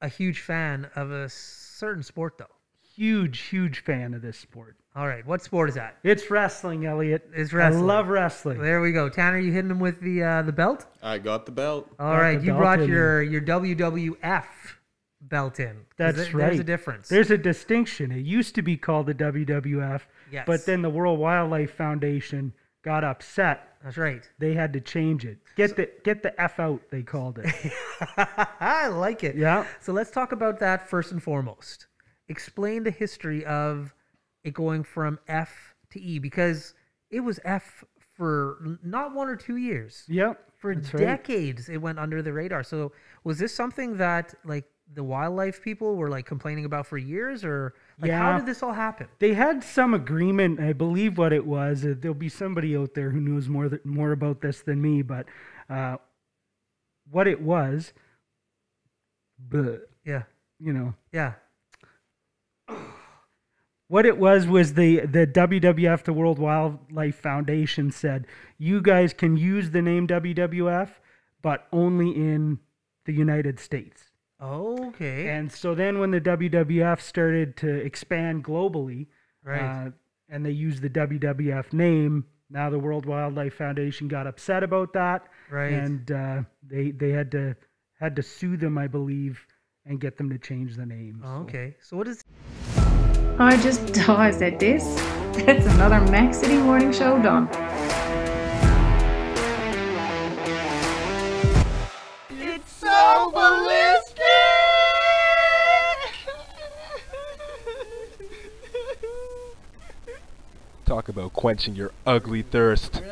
a huge fan of a certain sport, though. Huge, huge fan of this sport. All right, what sport is that? It's wrestling, Elliott. It's wrestling. I love wrestling. There we go. Tanner, you hitting him with the uh, the belt? I got the belt. All Got right, you belt brought in your your WWF belt in. That's there- right. There's a difference. There's a distinction. It used to be called the WWF, Yes. but then the World Wildlife Foundation got upset. That's right. They had to change it. Get the get the F out, they called it. I like it. Yeah. So let's talk about that first and foremost. Explain the history of it going from F to E because it was F for not one or two years. yep. For that's right. decades, it went under the radar. So was this something that like the wildlife people were like complaining about for years, or like how did this all happen? They had some agreement. I believe what it was. Uh, there'll be somebody out there who knows more th- more about this than me, but uh, what it was, but Yeah, you know, yeah. what it was was the the WWF, the World Wildlife Foundation, said you guys can use the name WWF, but only in the United States. Okay. And so then when the WWF started to expand globally, Right. uh, and they used the WWF name, now the World Wildlife Foundation got upset about that, Right. and uh, they they had to had to sue them, I believe, and get them to change the name. Oh, So- okay. So what is I just oh, I said this. That's another Mac City Morning Show done. Talk about quenching your ugly thirst.